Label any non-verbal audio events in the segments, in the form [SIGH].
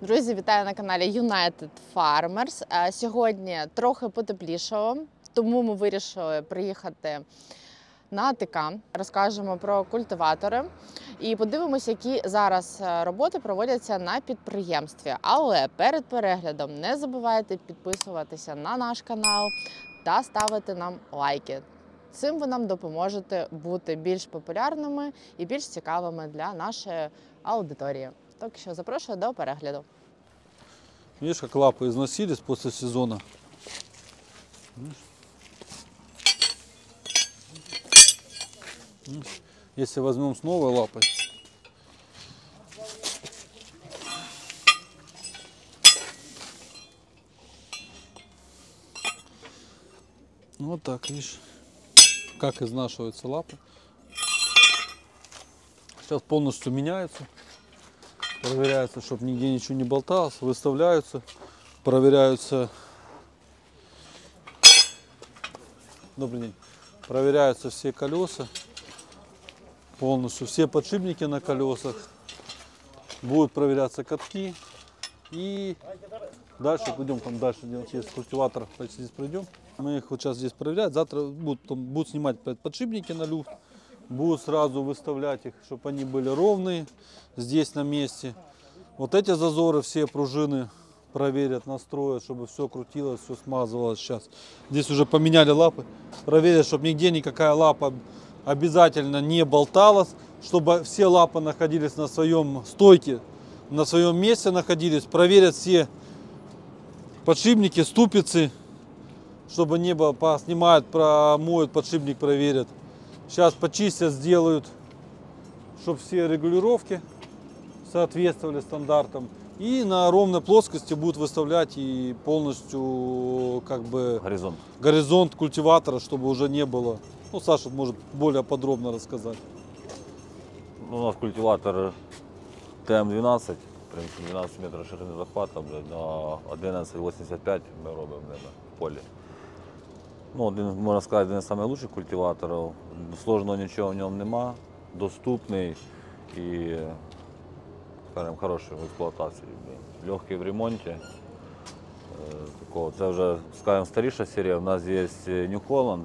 Друзі, вітаю на каналі United Farmers. Е, Сьогодні трохи потеплішало, тому ми вирішили приїхати на АТК. Розкажемо про культиватори і подивимося, які зараз е, роботи проводяться на підприємстві. Але перед переглядом не забувайте підписуватися на наш канал та ставити нам лайки. Цим ви нам допоможете бути більш популярними і більш цікавими для нашої аудиторії. Так що запрошую до перегляду. Видишь, как лапы износились после сезона. Если возьмем с новой лапой, Ну, вот так, видишь, как изнашиваются лапы. Сейчас полностью меняется. Проверяется, чтобы нигде ничего не болталось. Выставляются. Проверяются. Добрый день. Проверяются все колеса. Полностью все подшипники на колесах. Будут проверяться катки. И дальше пойдем там дальше делать. Есть культиватор. Здесь пройдем. Мы их вот сейчас здесь проверять. Завтра будут, там, будут снимать подшипники на люфт. Будут сразу выставлять их, чтобы они были ровные здесь на месте. Вот эти зазоры, все пружины проверят, настроят, чтобы все крутилось, все смазывалось сейчас. Здесь уже поменяли лапы. Проверят, чтобы нигде никакая лапа обязательно не болталась, чтобы все лапы находились на своем стойке, на своем месте находились. Проверят все подшипники, ступицы, чтобы не было, поснимают, промоют, подшипник проверят. Сейчас почистят, сделают, чтобы все регулировки соответствовали стандартам. И на ровной плоскости будут выставлять и полностью как бы Горизонт. горизонт культиватора, чтобы уже не было. Ну, Саша может более подробно рассказать. Ну, у нас культиватор ТМ-12, в принципі, 12 метрів ширини захвата, блядь, на 11,85 ми робимо блядь, в полі. Ну, один, можна сказати, один з найкращих культиваторів. Сложного нічого в ньому нема, доступний і, скажімо, хороший в експлуатації. Легкий в ремонті. Е. Це вже, скажімо, старіша серія. У нас є New Holland,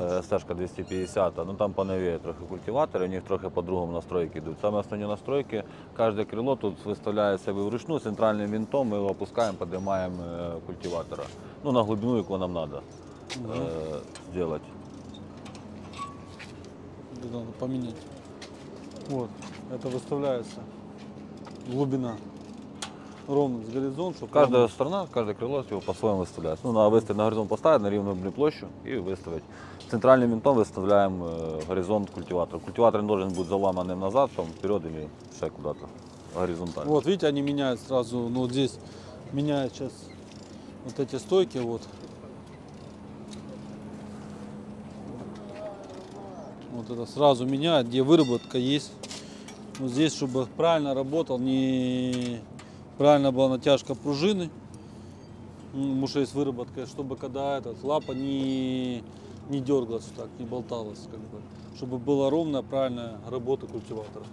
Е, стежка 250, ну там поновіє трохи культиватори, у них трохи по-другому настройки йдуть. Саме основні настройки, кожне крило тут виставляє себе вручну центральним винтом, ми його опускаємо, підіймаємо е, культиватора. Ну, на глибину, яку нам треба зробити. Это надо поменять. Вот, это выставляется глубина. Ровность горизонт, чтобы Кожна сторона, кожне крило його по-своєму виставляється. Ну, на виставити на горизонт поставити, на рівну блін, площу і виставити. Центральним винтом виставляємо е, горизонт культиватора. Культиватор не должен бути заламаним назад, там, вперед или ще куди-то горизонтально. Вот, видите, они меняют сразу, ну вот здесь меняют сейчас вот эти стойки, вот. это сразу меняют, где выработка есть. Вот здесь, чтобы правильно работал, не правильно была натяжка пружины, м, потому что есть выработка, чтобы когда этот лапа не, не дергалась так, не болталась, как бы, чтобы была ровная, правильная работа культиватора.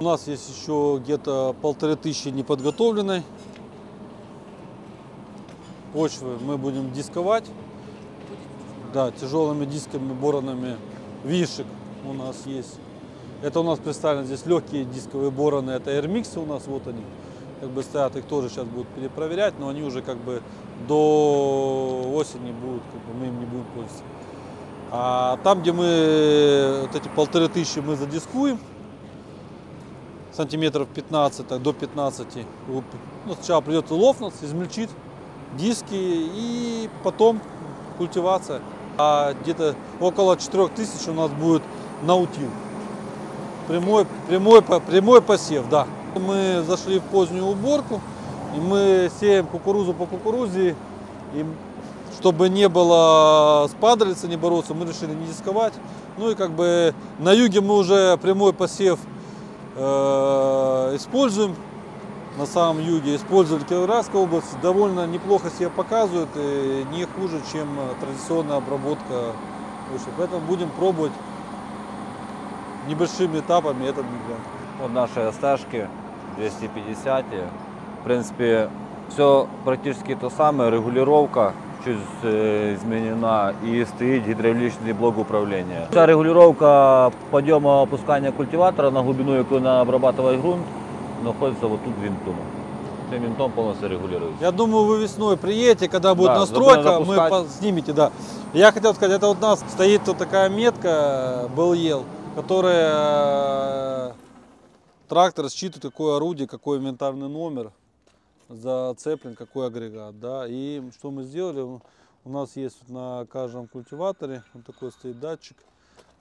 У нас есть еще где-то полторы тысячи неподготовленной почвы. Мы будем дисковать. Да, тяжелыми дисками, боронами вишек у нас есть. Это у нас представлены здесь легкие дисковые бороны. Это Airmix у нас, вот они. Как бы стоят, их тоже сейчас будут перепроверять, но они уже как бы до осени будут, как бы мы им не будем пользоваться. А там, где мы вот эти полторы тысячи мы задискуем, сантиметров 15 так, до 15. Ну, сначала придется лофнуть, измельчить диски и потом культивация. А где-то около 4000 у нас будет наутил. Прямой, прямой, прямой посев, да. Мы зашли в позднюю уборку, и мы сеем кукурузу по кукурузе, и чтобы не было с падалицей, не бороться, мы решили не дисковать. Ну и как бы на юге мы уже прямой посев э, используем на самом юге. Использовали Кировоградская область, довольно неплохо себя показывает, и не хуже, чем традиционная обработка. почвы. Поэтому будем пробовать небольшими этапами этот мигрант. От нашої стежки 250. В принципе, все практически то самое. Регулировка чуть э, изменена и стоит гидравличный блок управления. Вся регулировка подъема опускания культиватора на глубину, яку вона обрабатывает грунт, находится вот тут винтом. Этим винтом полностью регулируется. Я думаю, вы весной приедете, когда будет Да, настройка, мы снимете, да. Я хотел сказать, это вот у нас стоит вот такая метка БЛЕЛ, которая э, трактор считывает, какое орудие, какой инвентарный номер зацеплен, какой агрегат, да. И что мы сделали, у нас есть на каждом культиваторе вот такой стоит датчик.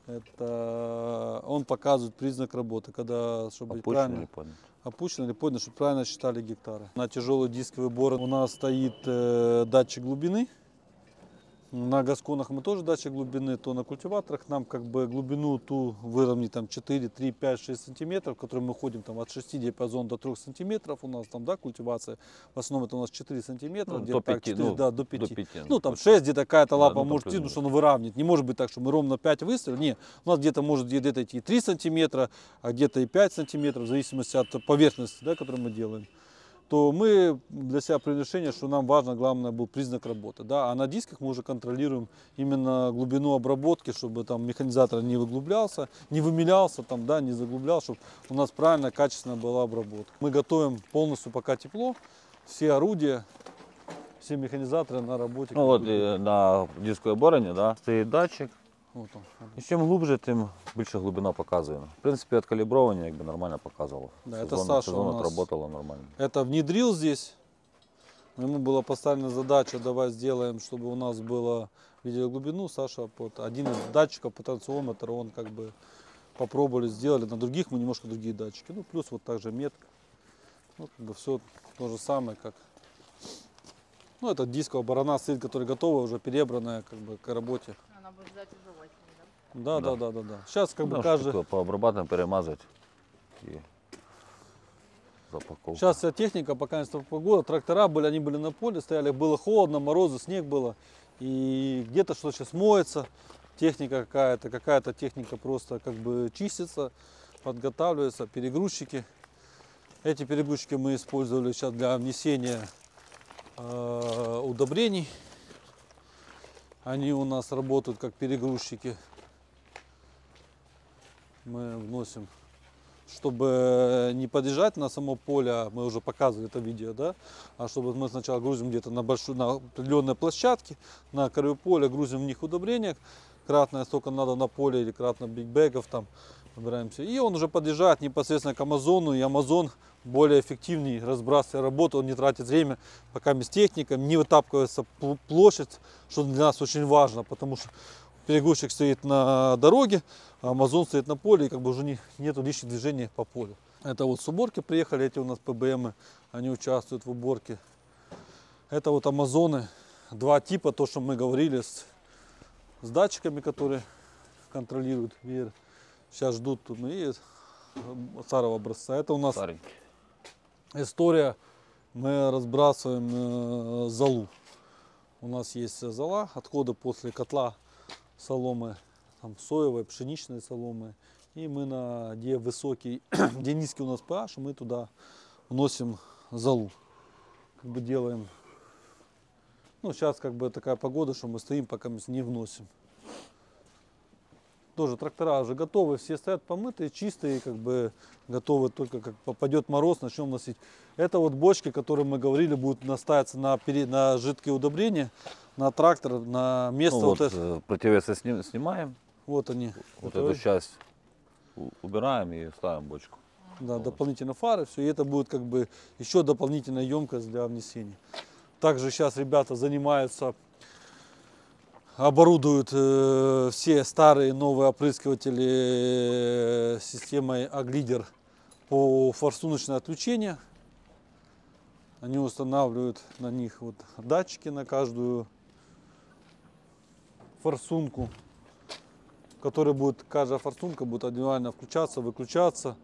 Это он показывает признак работы, когда, чтобы Опущен правильно или поднят? опущено или поднято, чтобы правильно считали гектары. На тяжелый дисковый бор у нас стоит э, датчик глубины. На гасконах мы тоже датчик глубины, то на культиваторах нам как бы глубину ту выровнять там 4, 3, 5, 6 сантиметров, в которой мы ходим там от 6 диапазон до 3 сантиметров. У нас там, да, культивация. В основном это у нас 4 сантиметра, Ну, где-то до так, пяти, 4, ну, да, до 5. до пяти, ну ну, там точно. 6, где такая-то Да, лапа ну, может идти, ну что он выравнивает. Не может быть так, что мы ровно 5 выстрелили. Не, у нас где-то может где-то идти 3 сантиметра, а где-то и 5 сантиметров, в зависимости от поверхности, да, которую мы делаем то мы для себя приняли решение, что нам важно, главное, был признак работы. Да? А на дисках мы уже контролируем именно глубину обработки, чтобы там механизатор не выглублялся, не вымилялся, там, да, не заглублялся, чтобы у нас правильно, качественно была обработка. Мы готовим полностью пока тепло, все орудия, все механизаторы на работе. Ну вот как бы. э, на дисковій бороні да, стоїть датчик. Вот он. І чим глубже, тим більше глибина показує. В принципі, відкалібровані якби нормально показувало. Да, это сезон, Саша сезон у нас. отработало нормально. это внедрил здесь. Ему была поставлена задача, давай сделаем, чтобы у нас было видеоглубину. Саша, под один из датчиков потенциометра, он как бы попробовали, сделали. На других мы немножко другие датчики. Ну, плюс вот также метка. Ну, как бы все то же самое, как... Ну, это дисковая барана стоит, которая готова, уже перебранная как бы к работе. Вона буде взяти уже осінь, да, да, да, да, да. Сейчас как бы Ну, каждый... штука пообрабатываем, перемазать и запаковка. Сейчас вся техника, пока не погода, трактора были, они были на поле, стояли, было холодно, морозы, снег было. И где-то что сейчас моется, техника какая-то, какая-то техника просто как бы чистится, подготавливается, перегрузчики. Эти перегрузчики мы использовали сейчас для внесения э, удобрений. Они у нас работают как перегрузчики. Мы вносим чтобы не подъезжать на само поле, а мы уже показывали это видео, да, а чтобы мы сначала грузим где-то на большую, на определенной площадке, на краю поля, грузим в них удобрения, кратное столько надо на поле или кратно бигбэгов там выбираемся. И он уже подъезжает непосредственно к Амазону, и Амазон более эффективнее разбрасывая работу, он не тратит время, пока мы с техником, не вытапливается пл- площадь, что для нас очень важно, потому что перегрузчик стоит на дороге, а Амазон стоит на поле, и как бы уже не, нету лишних движений по полю. Это вот с уборки приехали, эти у нас ПБМы, они участвуют в уборке. Это вот Амазоны, два типа, то, что мы говорили, с, с датчиками, которые контролируют веер. Сейчас ждут тут, ну и старого образца. Это у нас Старенький. история, мы разбрасываем э, золу. У нас есть зола, отходы после котла соломы, там, соевой, пшеничной соломы. И мы на где высокий, [CLEARS THROAT] где низкий у нас pH, мы туда вносим золу. Как бы делаем. Ну, сейчас как бы такая погода, что мы стоим, пока мы не вносим. Тоже трактора уже готовы, все стоят помытые, чистые, как бы готовы только как попадет мороз, начнем носить. Это вот бочки, которые мы говорили, будут настаиваться на, на жидкие удобрения, на трактор, на место Ну, вот, вот, это. э, противовесы сни- снимаем, Вот они. вот готовы. эту часть убираем и ставим бочку. Да, дополнительно фары, все, и это будет как бы еще дополнительная емкость для внесения. Также сейчас ребята занимаются, оборудуют э, все старые новые опрыскиватели э, системой Аглидер по форсуночное отключение. Они устанавливают на них вот датчики на каждую форсунку, которая будет, каждая форсунка будет индивидуально включаться, выключаться.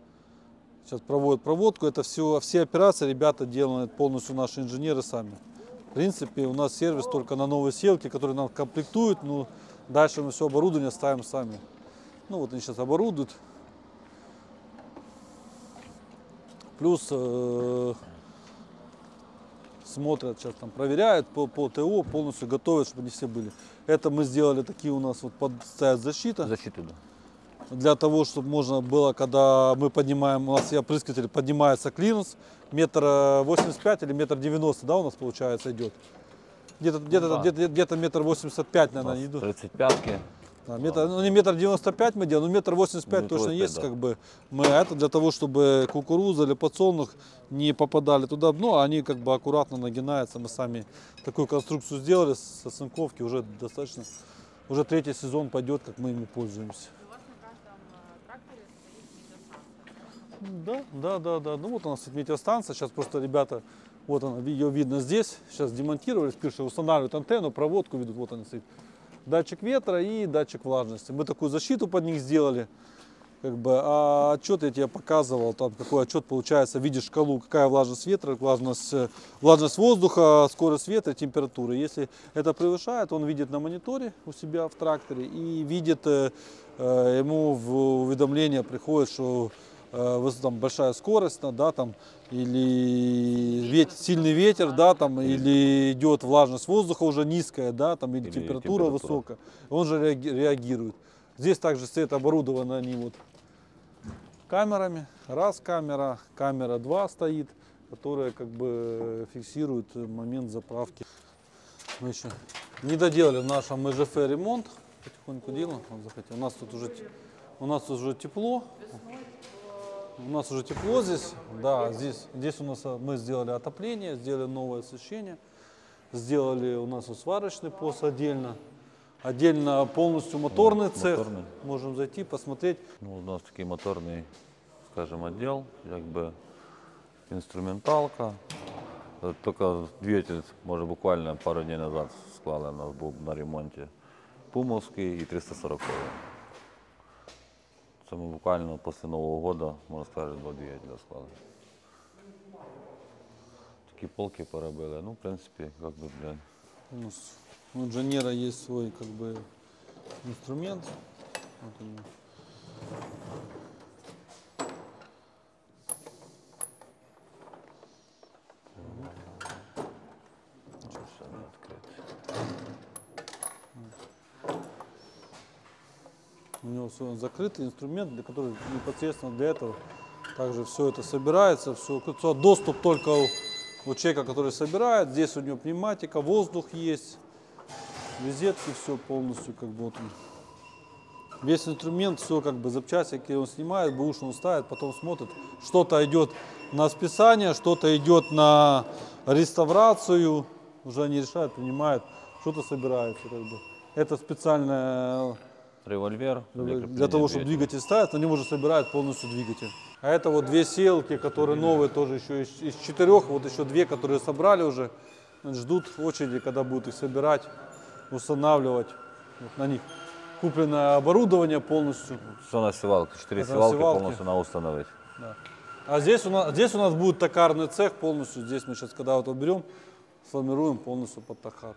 Сейчас проводят проводку. Это все, все операции ребята делают полностью наши инженеры сами. В принципе, у нас сервис только на новые селки, которые нам комплектуют. Ну, дальше мы все оборудование ставим сами. Ну вот они сейчас оборудуют. Плюс э, смотрят, сейчас там проверяют по, по ТО, полностью готовят, чтобы они все были. Это мы сделали такие у нас вот под, стоят защита Защиту, да. для того, чтобы можно было, когда мы поднимаем, у нас все опрыскиватели, поднимается клинус, метр э, восемьдесят пять или метр девяносто, да, у нас получается идет. Где-то где-то да. где-то где-то метр восемьдесят пять, наверное, нас они идут. 35-ки. Да, метр, ну не метр девяносто пять мы делаем, но метр восемьдесят пять Метр точно 85, есть, да. как бы мы это для того, чтобы кукуруза или подсолнух не попадали туда, ну а они как бы аккуратно нагинаются. Мы сами такую конструкцию сделали с оцинковки, уже достаточно, уже третий сезон пойдет, как мы ими пользуемся. Да, да, да, да. Ну вот у нас метеостанция. Сейчас просто ребята, вот она, ее видно здесь. Сейчас демонтировали, спишут, устанавливают антенну, проводку ведут. Вот она стоит. Датчик ветра и датчик влажности. Мы такую защиту под них сделали. Как бы, а отчет я тебе показывал, там какой отчет получается, видишь шкалу, какая влажность ветра, влажность, э, влажность воздуха, скорость ветра, температура. Если это превышает, он видит на мониторе у себя в тракторе и видит, э, э, ему в уведомление приходит, что там большая скорость, да, там, или ветер, сильный ветер, да, там, или идет влажность воздуха уже низкая, да, там, или, Или температура, температура. высокая, он же реаги- реагирует. Здесь также стоит оборудованы они вот камерами. Раз камера, камера два стоит, которая как бы фиксирует момент заправки. Мы еще не доделали в нашем МЖФ ремонт, потихоньку делаем. У нас тут уже, у нас уже тепло У нас уже тепло здесь, да, здесь, здесь у нас а, мы сделали отопление, сделали новое освещение, сделали у нас вот сварочный пост отдельно, отдельно полностью моторный цех, моторный. можем зайти, посмотреть. Ну, у нас такий моторний, скажімо, відділ, якби інструменталка. Е, Тільки двигатель, може, буквально пару днів назад склали, у нас був на ремонті Пумовський і 340 Це ми буквально після Нового року, можна сказати, два двигателя склали. Такі полки поробили. Ну, в принципі, як би, для У нас у инженера есть свой как бы инструмент. Вот Него свой закрытый инструмент, для которого непосредственно для этого также все это собирается, все, доступ только у, у человека, который собирает. Здесь у него пневматика, воздух есть, визетки, все полностью как бы вот он. Весь инструмент, все как бы запчасти, какие он снимает, бэушный он ставит, потом смотрит, что-то идет на списание, что-то идет на реставрацию, уже они решают, принимают, что-то собирается как бы. Это специальная Револьвер. для того, чтобы двигатель ставить, на нем уже собирают полностью двигатель. А это вот две селки, которые новые тоже еще из, из четырех, вот еще две, которые собрали уже, ждут очереди, когда будут их собирать, устанавливать вот на них. Куплено оборудование полностью. Все на сівалки, чотири Это на сівалки сівалки. повністю на установити. А здесь у нас, здесь у нас будет токарный цех полностью. Здесь мы сейчас, когда вот берем, сформируем полностью под токарку.